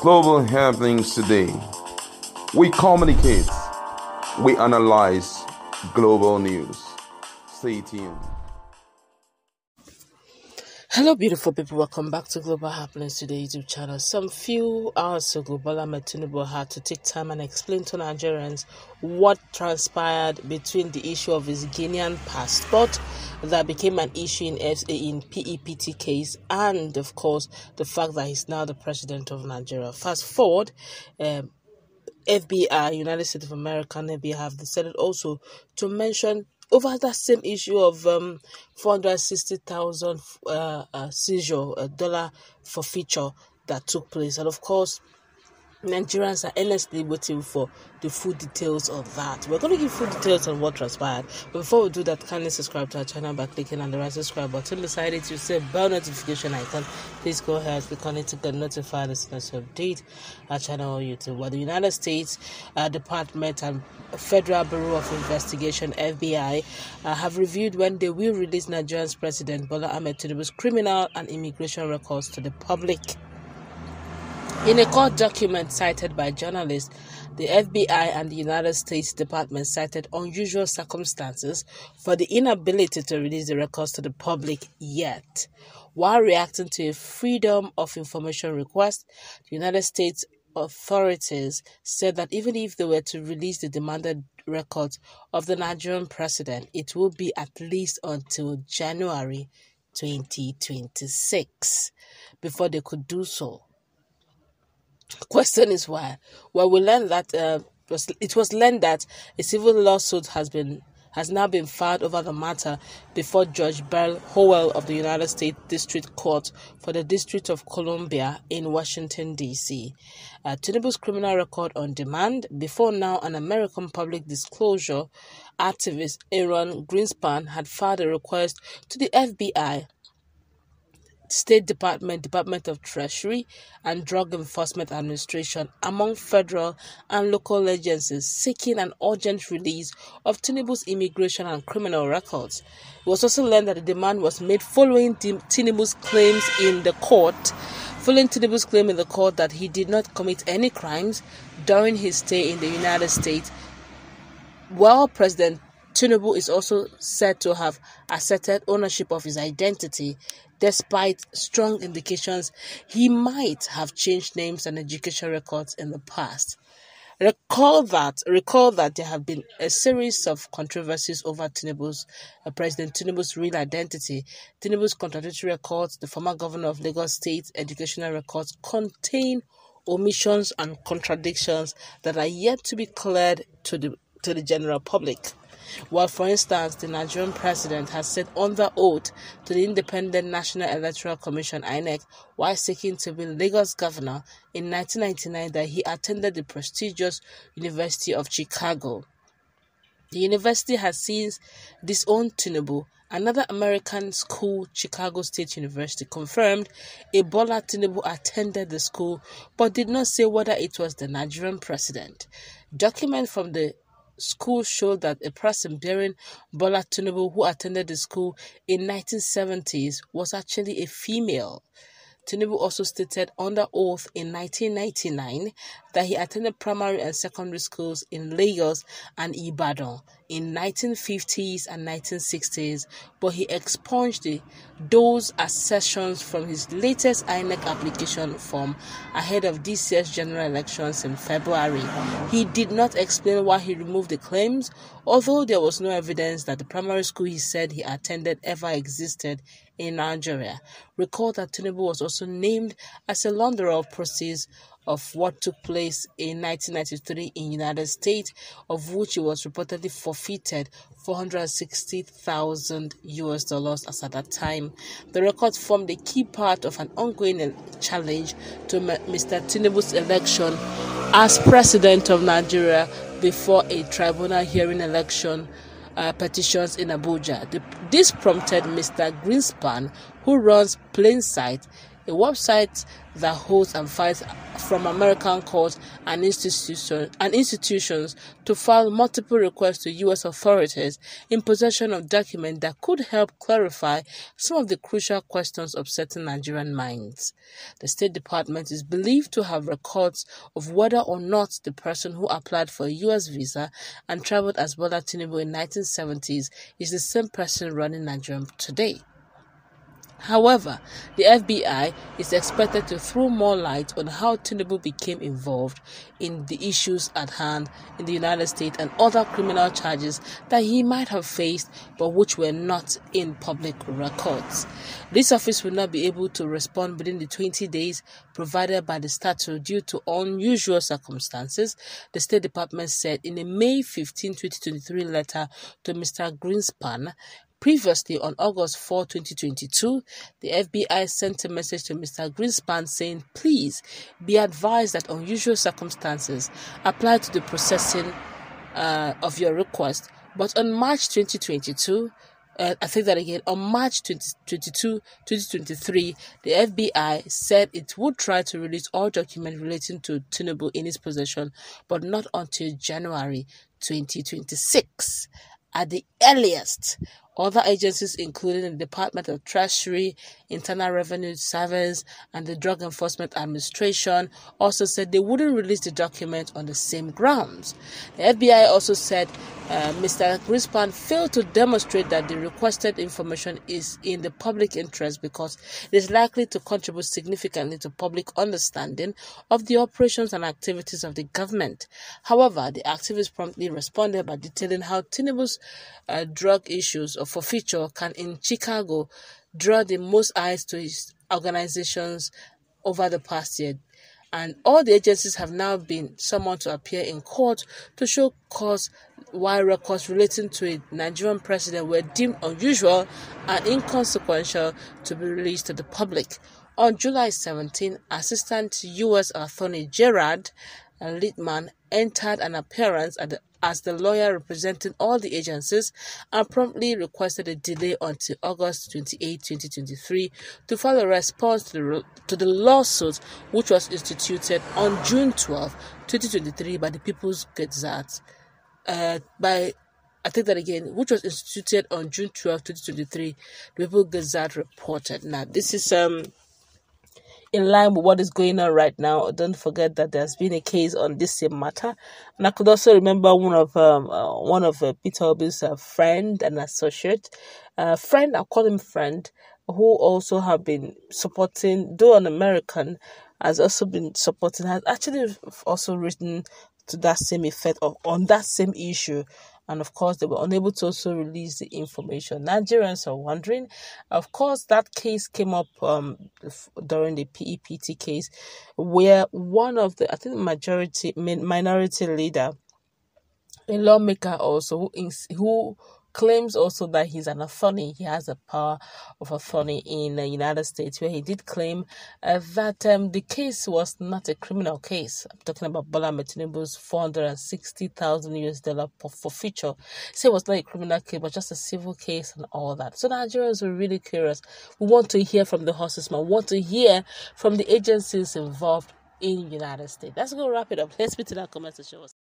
global happenings today. We communicate, we analyze global news. Stay tuned. Hello, beautiful people. Welcome back to Global Happenings Today YouTube channel. Some few hours ago, Bola Tinubu had to take time and explain to Nigerians what transpired between the issue of his Guinean passport that became an issue in SA in PEPT case, and of course the fact that he's now the president of Nigeria. Fast forward. Um, FBI, United States of America, and FBI have decided also to mention over that same issue of um, 460,000 uh, uh, seizure, a dollar forfeiture that took place. And of course, Nigerians are earnestly waiting for the full details of that. We're going to give full details on what transpired. But before we do that, kindly subscribe to our channel by clicking on the right subscribe button beside it. You see bell notification icon. Please go ahead, click on it to get notified as soon as we update our channel on YouTube. Well, the United States uh, Department and Federal Bureau of Investigation (FBI) uh, have reviewed when they will release Nigeria's President Bola Ahmed Tinubu's criminal and immigration records to the public. In a court document cited by journalists, the FBI and the United States Department cited unusual circumstances for the inability to release the records to the public yet. While reacting to a Freedom of Information request, the United States authorities said that even if they were to release the demanded records of the Nigerian president, it will be at least until January 2026 before they could do so. Question is why? Well, we learned that uh, it was learned that a civil lawsuit has been has now been filed over the matter before Judge Beryl Howell of the United States District Court for the District of Columbia in Washington, D.C. Uh, Tinubu's criminal record on demand. Before now, an American public disclosure activist, Aaron Greenspan, had filed a request to the FBI State Department, Department of Treasury, and Drug Enforcement Administration, among federal and local agencies, seeking an urgent release of Tinubu's immigration and criminal records. It was also learned that the demand was made following Tinubu's claims in the court, following Tinubu's claim in the court that he did not commit any crimes during his stay in the United States. While President Tinubu is also said to have asserted ownership of his identity, despite strong indications he might have changed names and education records in the past. Recall that recall that there have been a series of controversies over Tinubu's uh, President Tinubu's real identity. Tinubu's contradictory records, the former governor of Lagos State educational records contain omissions and contradictions that are yet to be cleared to the to the general public. While, for instance, the Nigerian president has said under oath to the Independent National Electoral Commission INEC while seeking to be Lagos governor in 1999 that he attended the prestigious University of Chicago. The university has since disowned Tinubu. Another American school, Chicago State University, confirmed a Bola Tinubu attended the school but did not say whether it was the Nigerian president. Documents from the school showed that a person bearing Bola who attended the school in 1970s was actually a female. Tinubu also stated under oath in 1999 that he attended primary and secondary schools in Lagos and Ibadan in 1950s and 1960s, but he expunged the, those assertions from his latest INEC application form ahead of this year's general elections in February. He did not explain why he removed the claims, although there was no evidence that the primary school he said he attended ever existed in Nigeria. Recall that Tinubu was also named as a launderer of proceeds of what took place in 1993 in United States, of which he was reportedly forfeited 460,000 US dollars as at that time. The record formed a key part of an ongoing challenge to Mr. Tinubu's election as president of Nigeria before a tribunal hearing election uh, petitions in Abuja. The, this prompted Mr. Greenspan, who runs PlainSite, a website that hosts and fights from American courts and, and institutions to file multiple requests to U.S. authorities in possession of documents that could help clarify some of the crucial questions upsetting Nigerian minds. The State Department is believed to have records of whether or not the person who applied for a U.S. visa and traveled as Bola Tinubu in 1970s is the same person running Nigeria today. However, the FBI is expected to throw more light on how Tinubu became involved in the issues at hand in the United States and other criminal charges that he might have faced but which were not in public records. This office will not be able to respond within the 20 days provided by the statute due to unusual circumstances, the State Department said in a May 15, 2023 letter to Mr. Greenspan, Previously, on August 4, 2022, the FBI sent a message to Mr. Greenspan saying, Please be advised that unusual circumstances apply to the processing uh, of your request. But on March 2022, uh, I think that again, on March 2022, 2023, the FBI said it would try to release all documents relating to Tinubu in its possession, but not until January 2026 at the earliest. Other agencies, including the Department of Treasury, Internal Revenue Service, and the Drug Enforcement Administration, also said they wouldn't release the document on the same grounds. The FBI also said uh, Mr. Greenspan failed to demonstrate that the requested information is in the public interest because it is likely to contribute significantly to public understanding of the operations and activities of the government. However, the activists promptly responded by detailing how Tinubu's uh, drug issues or forfeiture can in Chicago draw the most eyes to his organizations over the past year. And all the agencies have now been summoned to appear in court to show cause why records relating to a Nigerian president were deemed unusual and inconsequential to be released to the public. On July 17, Assistant U.S. Attorney Gerald Littman entered an appearance at the, as the lawyer representing all the agencies and promptly requested a delay until August 28, 2023 to file a response to the, to the lawsuit which was instituted on June 12, 2023 by the People's Gazette. Uh, by I take that again, which was instituted on June 12, 2023, the People's Gazette reported. Now, this is um in line with what is going on right now. Don't forget that there's been a case on this same matter, and I could also remember one of um uh, one of uh, Peter Obi's uh, friend and associate, uh, friend. I'll call him friend, who also have been supporting, though an American, has also been supporting. Has actually also written to that same effect or on that same issue and of course they were unable to also release the information. Nigerians are wondering of course that case came up um, during the pept case where one of the i think majority minority leader a lawmaker also who, who claims also that he's an attorney. He has a power of attorney in the United States, where he did claim uh, that um, the case was not a criminal case. I'm talking about Bola Tinubu's 460,000 US dollar forfeiture. So it was not a criminal case, but just a civil case and all that. So Nigerians were really curious. We want to hear from the horses man. We want to hear from the agencies involved in the United States. Let's go wrap it up. Let's meet in that comment section.